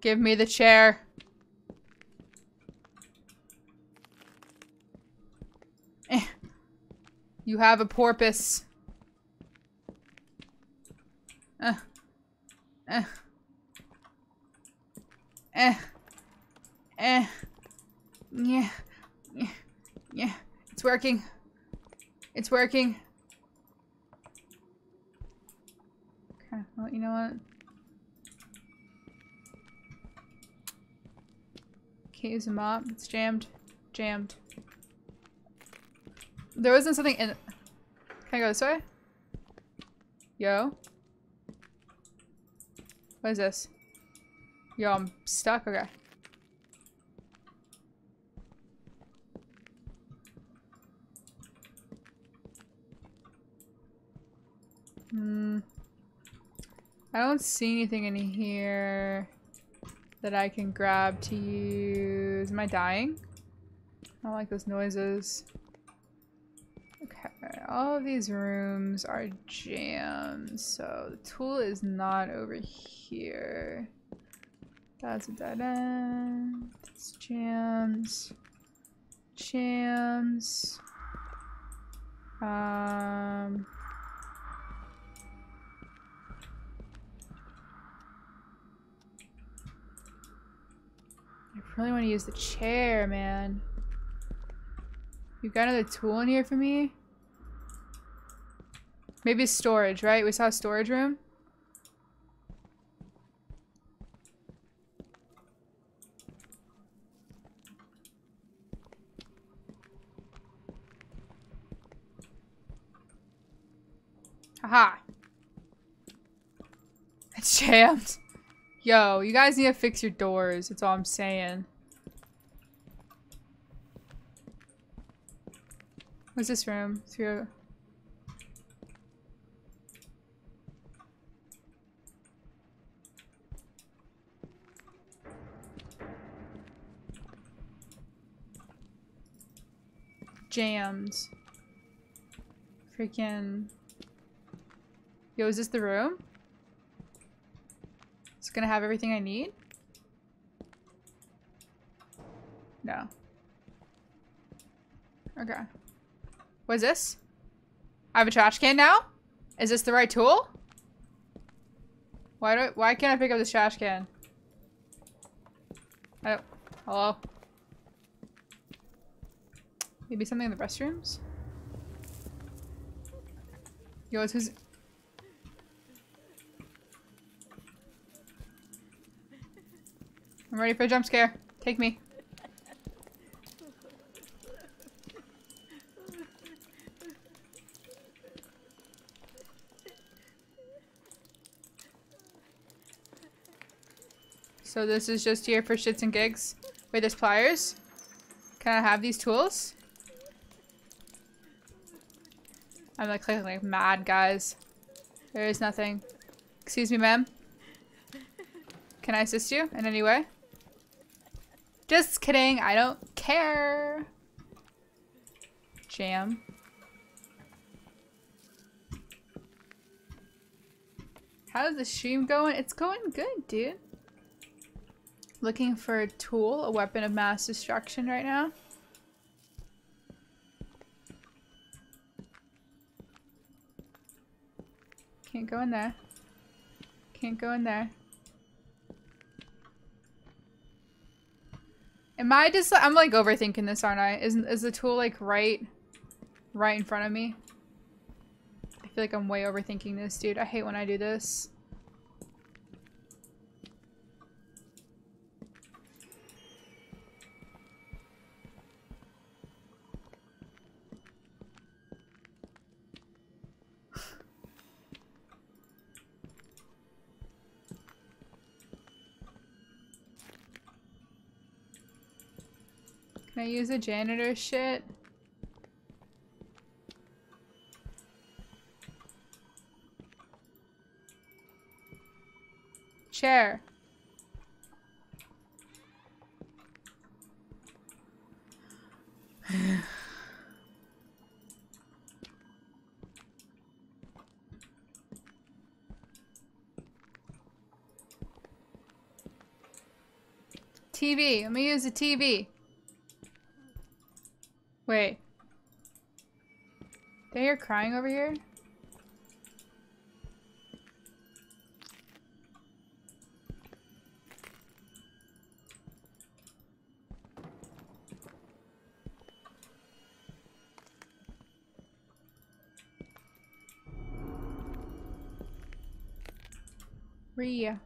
Give me the chair. Eh. You have a porpoise. Uh. Eh. Eh. Eh. Yeah. Yeah. Yeah. It's working. It's working. Okay, well, you know what? Can't use a mop. It's jammed. Jammed. There wasn't something in- Can I go this way? Yo? What is this? Yo, I'm stuck? Okay. Hmm. I don't see anything in here that I can grab to use. Am I dying? I don't like those noises. Okay, all of these rooms are jammed, so the tool is not over here. That's a dead end. It's jams. Jams. Um. Really want to use the chair, man. You got another tool in here for me? Maybe storage, right? We saw a storage room? Haha. It's jammed. Yo, you guys need to fix your doors. That's all I'm saying. What's this room? Through. Jams. Freaking. Yo, is this the room? It's gonna have everything I need? No. Okay. What is this? I have a trash can now? Is this the right tool? Why do why can't I pick up this trash can? I don't hello? Maybe something in the restrooms? Yo, it's who's I'm ready for a jump scare. Take me. So this is just here for shits and gigs. Wait, there's pliers? Can I have these tools? I'm like clicking like mad, guys. There is nothing. Excuse me, ma'am. Can I assist you in any way? Just kidding. I don't care. Jam. How's the stream going? It's going good, dude. Looking for a tool, a weapon of mass destruction right now. Can't go in there. Can't go in there. Am I just- I'm like overthinking this, aren't I? Isn't- is the tool like right- right in front of me? I feel like I'm way overthinking this, dude. I hate when I do this. Use a janitor shit? Chair. TV. Let me use the TV. Wait. I hear crying over here? Rhea.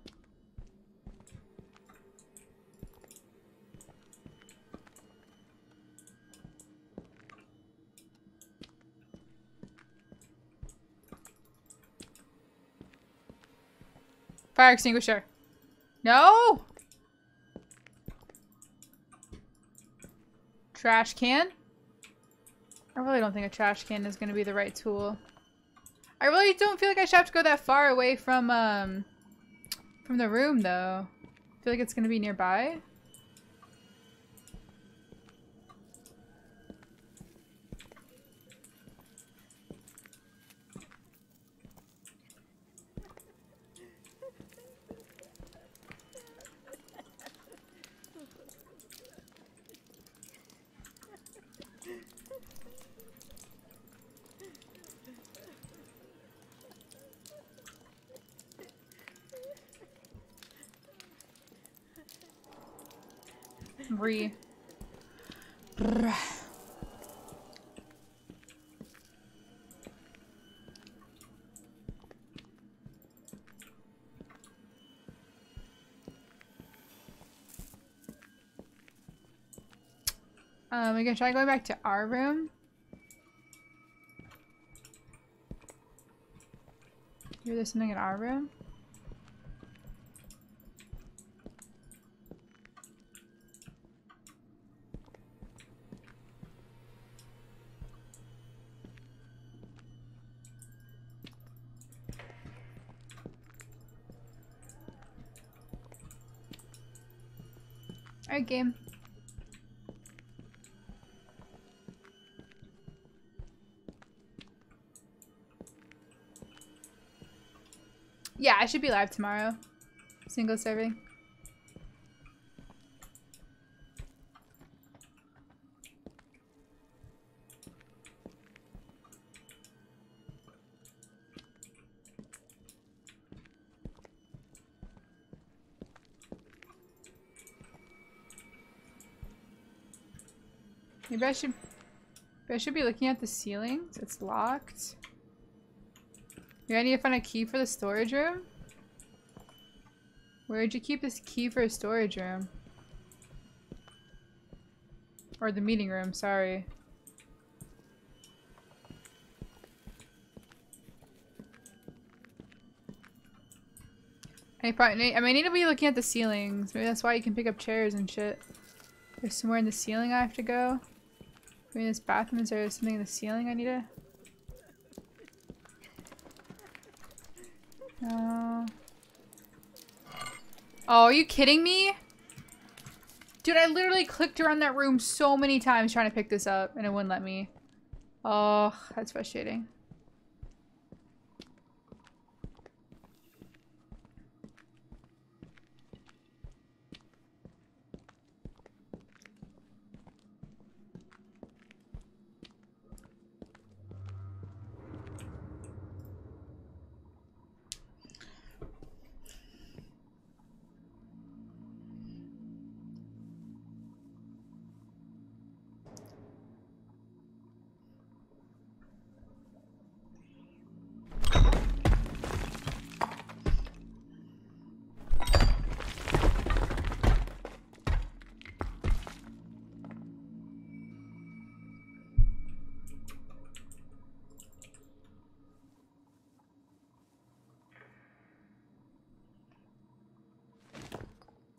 Fire extinguisher. No! Trash can? I really don't think a trash can is going to be the right tool. I really don't feel like I should have to go that far away from, um, from the room, though. I feel like it's going to be nearby. Re. Um, we can try going back to our room. Maybe there's something in our room? Game. Yeah, I should be live tomorrow. Single serving. Maybe I should I should be looking at the ceilings. It's locked. Maybe I need to find a key for the storage room? Where'd you keep this key for a storage room? Or the meeting room, sorry. I probably I mean, I need to be looking at the ceilings. Maybe that's why you can pick up chairs and shit. There's somewhere in the ceiling I have to go. Maybe this bathroom, is there something in the ceiling I need to... No. Oh, are you kidding me? Dude, I literally clicked around that room so many times trying to pick this up and it wouldn't let me. Oh, that's frustrating.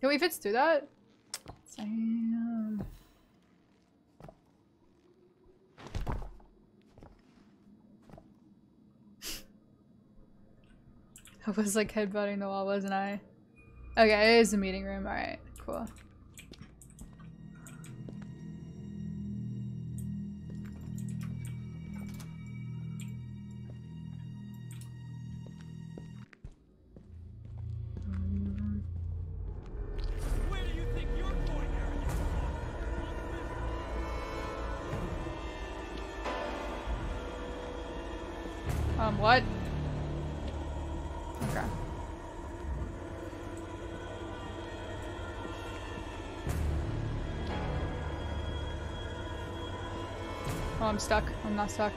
Can we fit through that? Damn. I was like headbutting the wall, wasn't I? Okay, it is a meeting room. Alright, cool. I'm stuck. I'm not stuck.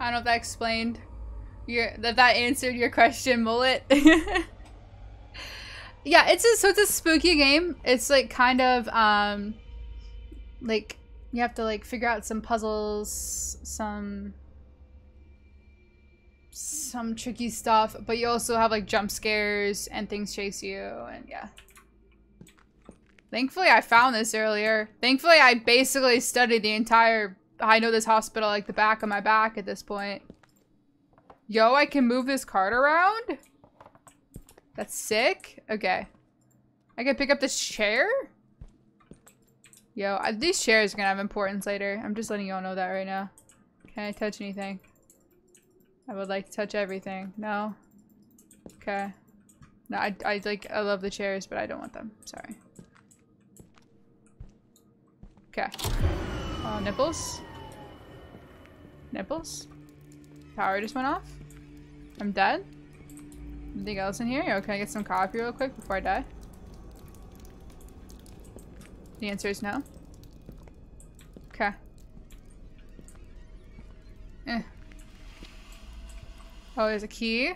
I don't know if that explained your that that answered your question, mullet. yeah, it's a so it's a spooky game. It's like kind of um like you have to like figure out some puzzles, some some tricky stuff, but you also have like jump scares and things chase you and yeah. Thankfully I found this earlier. Thankfully I basically studied the entire I know this hospital like the back of my back at this point. Yo, I can move this cart around? That's sick. Okay. I can pick up this chair? Yo, I, these chairs are gonna have importance later. I'm just letting y'all know that right now. Can I touch anything? I would like to touch everything. No? Okay. No, I, I like, I love the chairs, but I don't want them. Sorry. Okay. Uh, nipples? Nipples? Power just went off? I'm dead? Anything else in here? Yo, can I get some coffee real quick before I die? The answer is no. Oh, there's a key.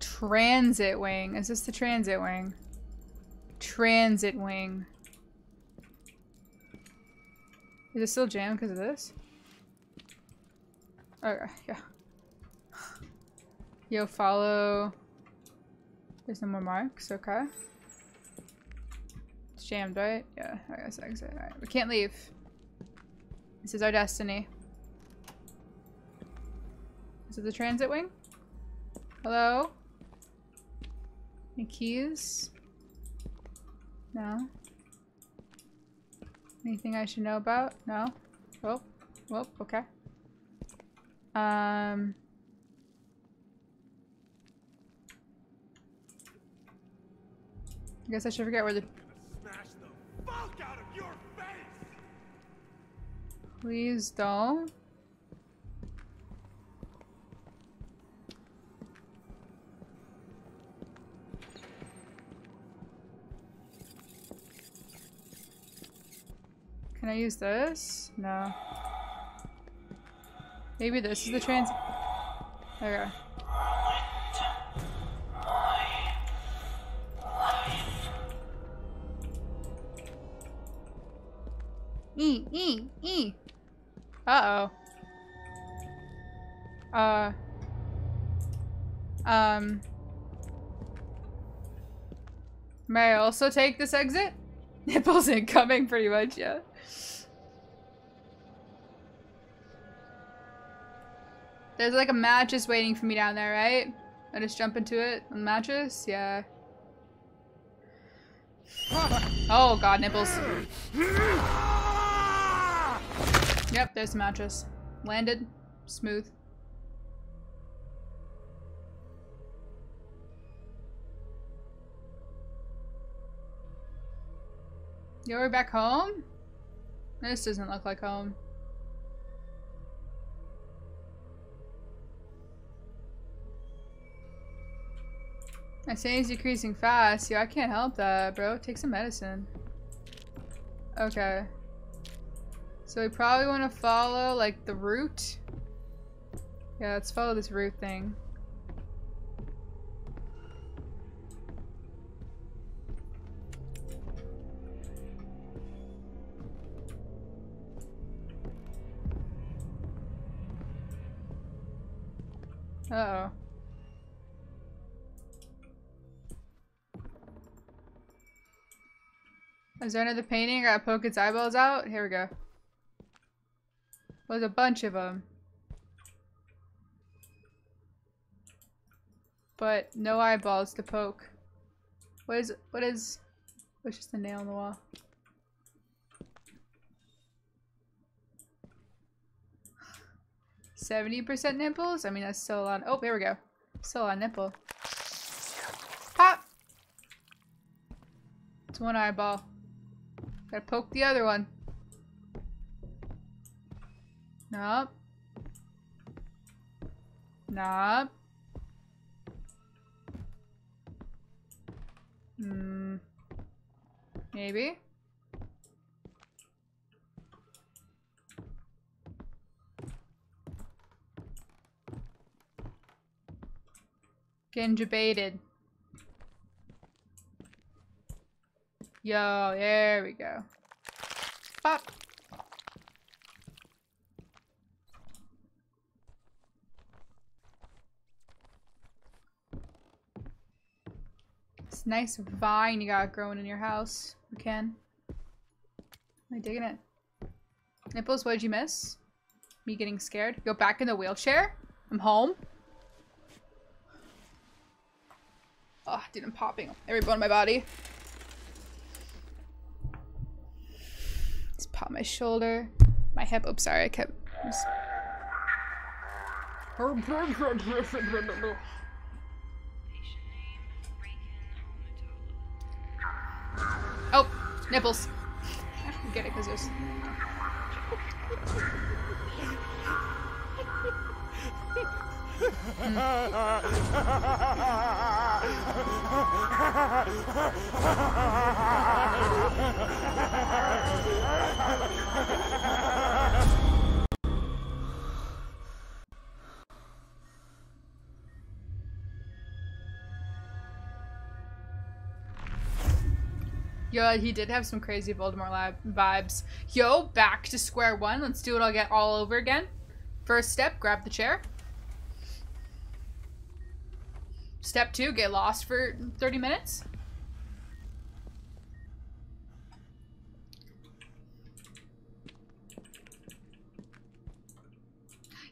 Transit wing. Is this the transit wing? Transit wing. Is it still jammed because of this? Okay, yeah. Yo, follow. There's no more marks, okay. It's jammed, right? Yeah, I guess exit. Alright, we can't leave. This is our destiny. It the transit wing? Hello? Any keys? No. Anything I should know about? No? Oh, oh, okay. Um... I guess I should forget where the... Please don't. Can I use this? No. Maybe this is the trans- Okay. E, E, E. Uh-oh. Uh. Um. May I also take this exit? Nipples incoming, pretty much, yeah. There's like a mattress waiting for me down there, right? I just jump into it on the mattress? Yeah. Oh god, nipples. Yep, there's the mattress. Landed. Smooth. Yo, we're back home? This doesn't look like home. My sanity's decreasing fast. Yo, I can't help that, bro. Take some medicine. Okay. So we probably want to follow, like, the route. Yeah, let's follow this route thing. Uh oh Is there another painting? I gotta poke its eyeballs out? Here we go. There's a bunch of them. But no eyeballs to poke. What is, what is, what's just a nail in the wall? 70% nipples? I mean, that's still a lot. Oh, here we go. Still a nipple. Pop! It's one eyeball. Gotta poke the other one. Nope. Nope. Hmm. Maybe. Gingibated. Yo, there we go. Pop. It's nice vine you got growing in your house. You can. Am I digging it? Nipples, what did you miss? Me getting scared? Go back in the wheelchair? I'm home? Oh, dude, I'm popping every bone in my body. Just pop my shoulder, my hip. Oops, sorry, I kept. Just... Oh, nipples. Get it, because there's. Yo, he did have some crazy Voldemort vibes. Yo, back to square one. Let's do it all get all over again. First step, grab the chair. Step two, get lost for 30 minutes.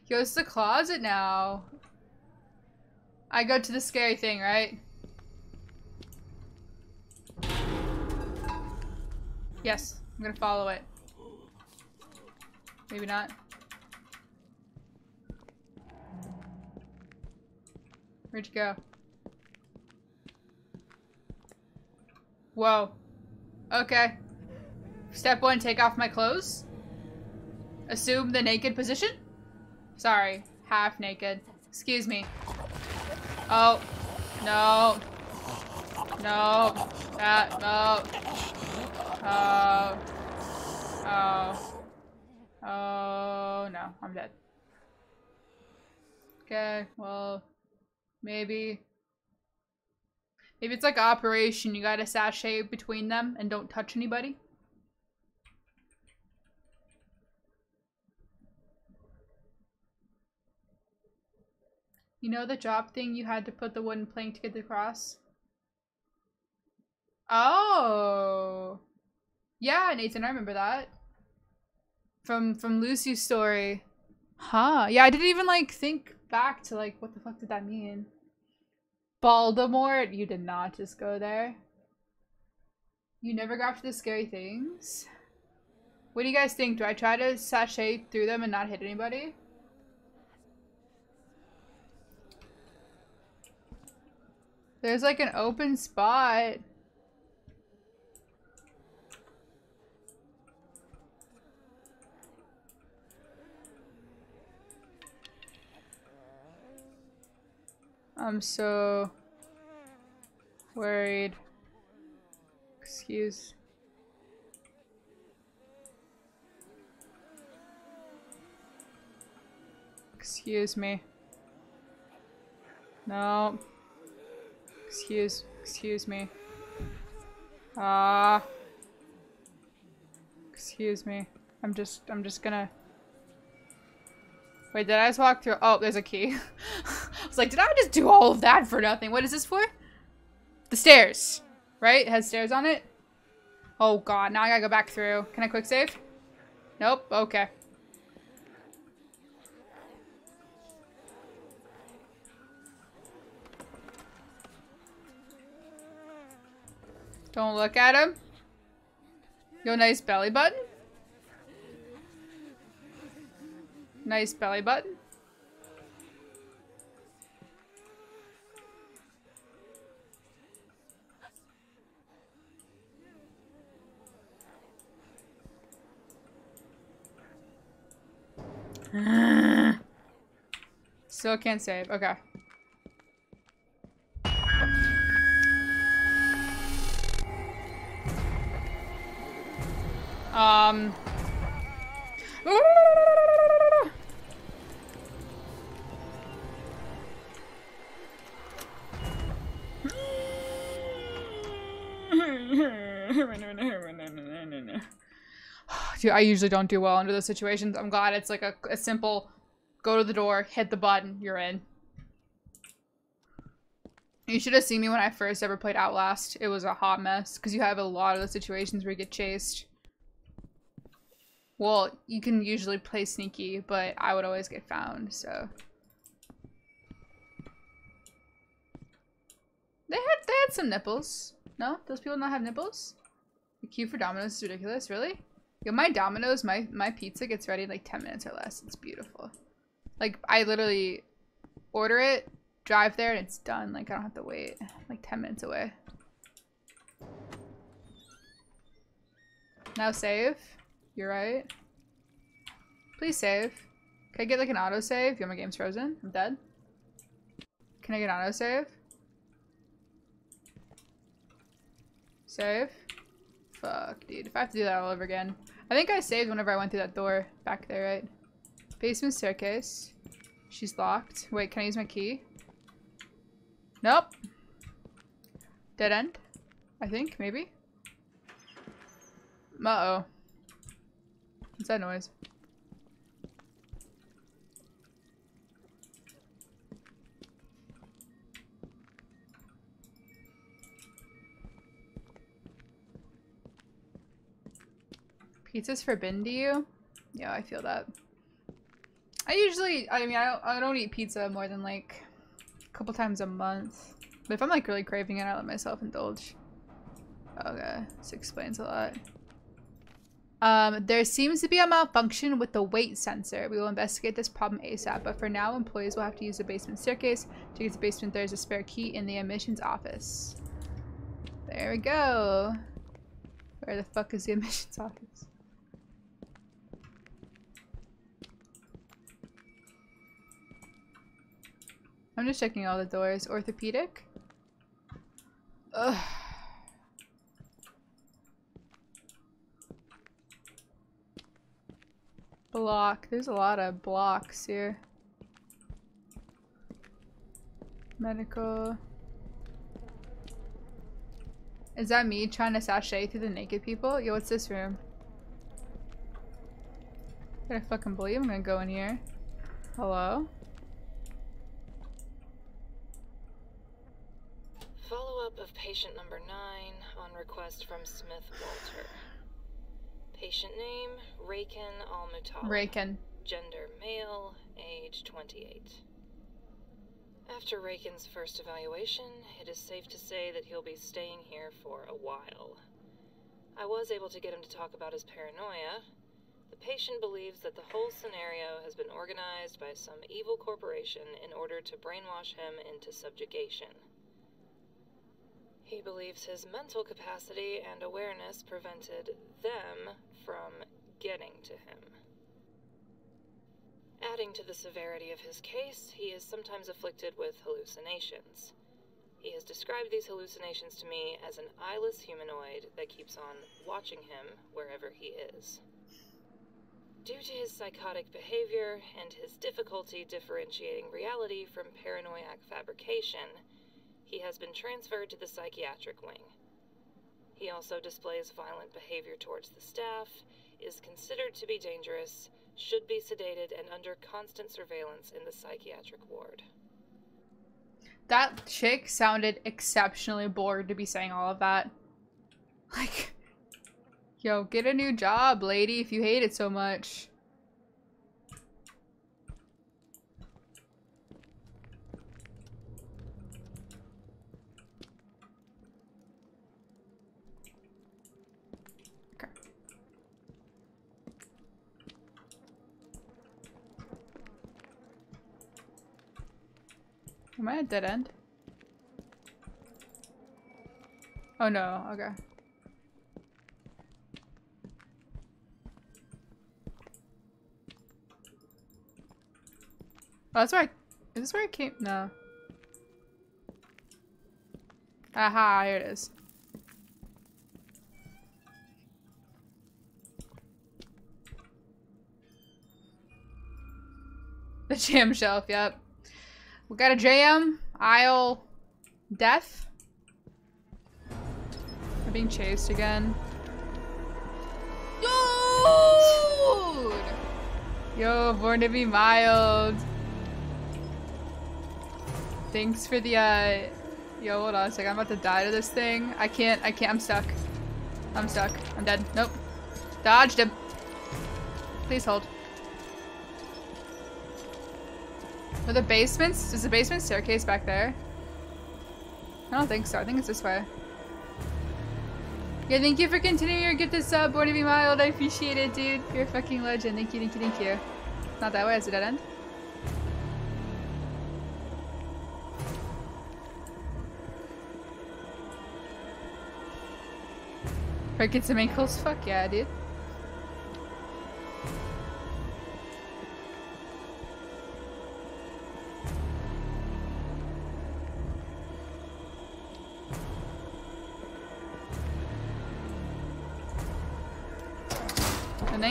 Goes to the closet now. I go to the scary thing, right? Yes, I'm gonna follow it. Maybe not. Where'd you go? Whoa. Okay. Step one, take off my clothes. Assume the naked position? Sorry, half naked. Excuse me. Oh, no. No. That, no. Oh. Oh. Oh, no, I'm dead. Okay, well, maybe Maybe it's like operation. You gotta sashay between them and don't touch anybody. You know the drop thing you had to put the wooden plank to get across? Oh. Yeah, Nathan, I remember that. From from Lucy's story. Huh. Yeah, I didn't even like think back to like what the fuck did that mean? Baltimore, you did not just go there. You never got to the scary things. What do you guys think? Do I try to sashay through them and not hit anybody? There's like an open spot. I'm so worried. Excuse. Excuse me. No. Excuse, excuse me. Ah. Uh, excuse me. I'm just, I'm just gonna Wait, did I just walk through? Oh, there's a key. Like, did I just do all of that for nothing? What is this for? The stairs, right? It has stairs on it. Oh god, now I gotta go back through. Can I quick save? Nope, okay. Don't look at him. Yo, nice belly button. Nice belly button. Still can't save. Okay. Um. I usually don't do well under those situations. I'm glad it's like a, a simple go to the door, hit the button, you're in. You should have seen me when I first ever played Outlast. It was a hot mess because you have a lot of the situations where you get chased. Well, you can usually play sneaky, but I would always get found, so. They had they had some nipples. No? Those people not have nipples? The queue for Domino's is ridiculous, really? Yo, my Domino's, my, my pizza gets ready like 10 minutes or less. It's beautiful. Like, I literally order it, drive there, and it's done. Like, I don't have to wait. Like, 10 minutes away. Now save. You're right. Please save. Can I get like an autosave? Yo, my game's frozen. I'm dead. Can I get an autosave? Save. Fuck, dude. If I have to do that all over again. I think I saved whenever I went through that door back there, right? Basement staircase. She's locked. Wait, can I use my key? Nope. Dead end? I think, maybe? Uh-oh. What's that noise? Pizza's forbidden to you? Yeah, I feel that. I usually, I mean, I don't, I don't eat pizza more than like a couple times a month. But if I'm like really craving it, I let myself indulge. Okay, this explains a lot. Um, there seems to be a malfunction with the weight sensor. We will investigate this problem ASAP, but for now, employees will have to use the basement staircase. To get to the basement, there's a spare key in the admissions office. There we go. Where the fuck is the admissions office? I'm just checking all the doors. Orthopedic? Ugh. Block. There's a lot of blocks here. Medical. Is that me trying to sashay through the naked people? Yo, what's this room? I fucking believe I'm gonna go in here. Hello? Follow-up of patient number 9 on request from Smith Walter. Patient name, Rakan Almutal. Rakan. Gender, male, age 28. After Rakan's first evaluation, it is safe to say that he'll be staying here for a while. I was able to get him to talk about his paranoia. The patient believes that the whole scenario has been organized by some evil corporation in order to brainwash him into subjugation. He believes his mental capacity and awareness prevented them from getting to him. Adding to the severity of his case, he is sometimes afflicted with hallucinations. He has described these hallucinations to me as an eyeless humanoid that keeps on watching him wherever he is. Due to his psychotic behavior and his difficulty differentiating reality from paranoiac fabrication, he has been transferred to the psychiatric wing. He also displays violent behavior towards the staff, is considered to be dangerous, should be sedated, and under constant surveillance in the psychiatric ward. That chick sounded exceptionally bored to be saying all of that. Like, yo, get a new job, lady, if you hate it so much. Am I at dead end? Oh no, okay. Oh, that's where I... Is this where I came? No. Aha, here it is. The jam shelf, yep. We got a jam, aisle, death. We're being chased again. Dude! Yo, born to be mild. Thanks for the, uh... Yo, hold on a second. I'm about to die to this thing. I can't, I can't, I'm stuck. I'm stuck. I'm dead. Nope. Dodged him. Please hold. Are the basements? Is the basement staircase back there? I don't think so. I think it's this way. Yeah, thank you for continuing your get this up, Born to be mild. I appreciate it, dude. You're a fucking legend. Thank you, thank you, thank you. Not that way, it's a dead end. Breaking some ankles? Fuck yeah, dude.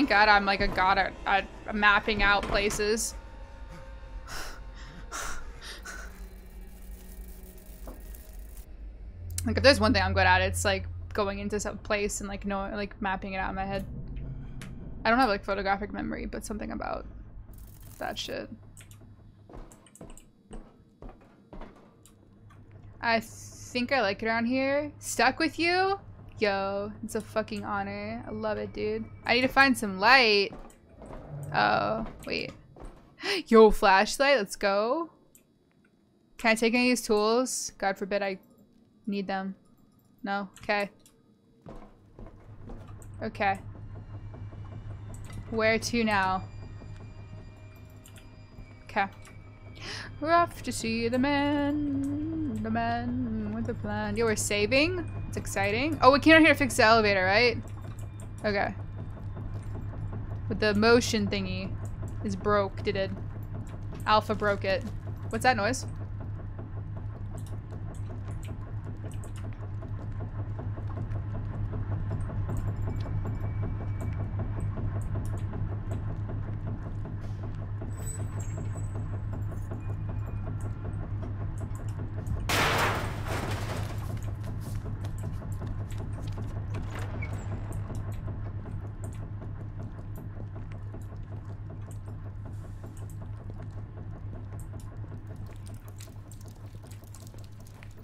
Thank God I'm like a god at, at mapping out places. like if there's one thing I'm good at, it's like going into some place and like knowing, like mapping it out in my head. I don't have like photographic memory, but something about that shit. I think I like it around here. Stuck with you? Yo, it's a fucking honor. I love it, dude. I need to find some light. Oh, wait. Yo, flashlight, let's go. Can I take any of these tools? God forbid I need them. No? Okay. Okay. Where to now? Okay. We're off to see the man, the man with the plan. Yo, we're saving? It's exciting. Oh, we came out here to fix the elevator, right? Okay. But the motion thingy is broke, did it? Alpha broke it. What's that noise?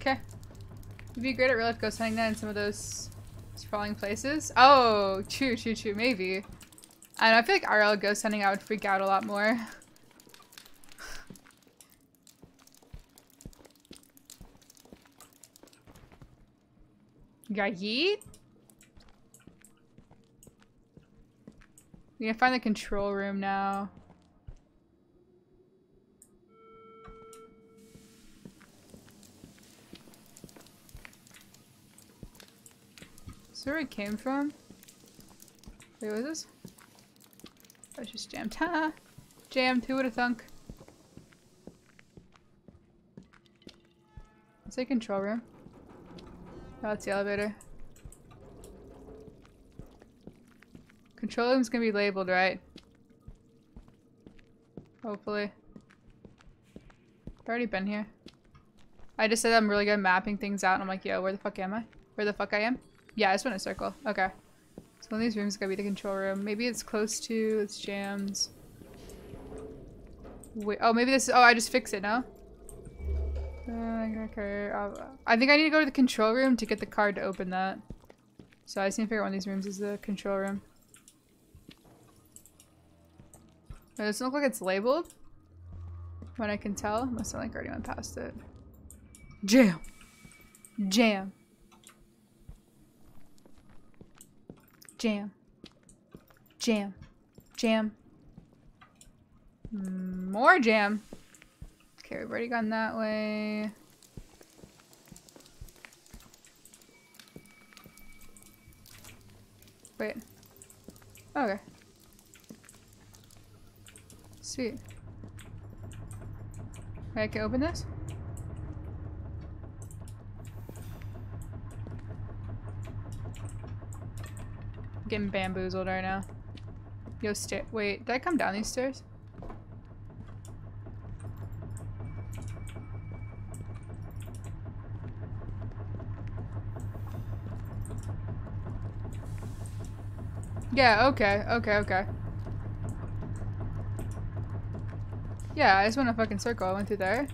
Okay. You'd be great at real life ghost hunting then in some of those sprawling places. Oh, true, true, true, maybe. I don't know, I feel like RL ghost hunting I would freak out a lot more. Got yeet? We gotta find the control room now. Is where it came from? Wait, was this? Oh, it's just jammed. Ha! jammed, who would have thunk? It's a control room. Oh, it's the elevator. Control room's gonna be labeled, right? Hopefully. I've already been here. I just said I'm really good at mapping things out and I'm like, yo, where the fuck am I? Where the fuck I am? Yeah, I just went a circle. Okay. So one of these rooms is gonna be the control room. Maybe it's close to, it's jams. Wait, oh, maybe this, oh, I just fix it, no? Uh, okay, I think I need to go to the control room to get the card to open that. So I just need to figure out one of these rooms is the control room. It doesn't look like it's labeled. When I can tell. Must have like already went past it. Jam! Jam! Jam. Jam. Jam. More jam. Okay, we've already gone that way. Wait. Okay. Sweet. I can open this? Getting bamboozled right now. Yo, sta- wait, did I come down these stairs? Yeah, okay, okay, okay. Yeah, I just went a fucking circle. I went through there.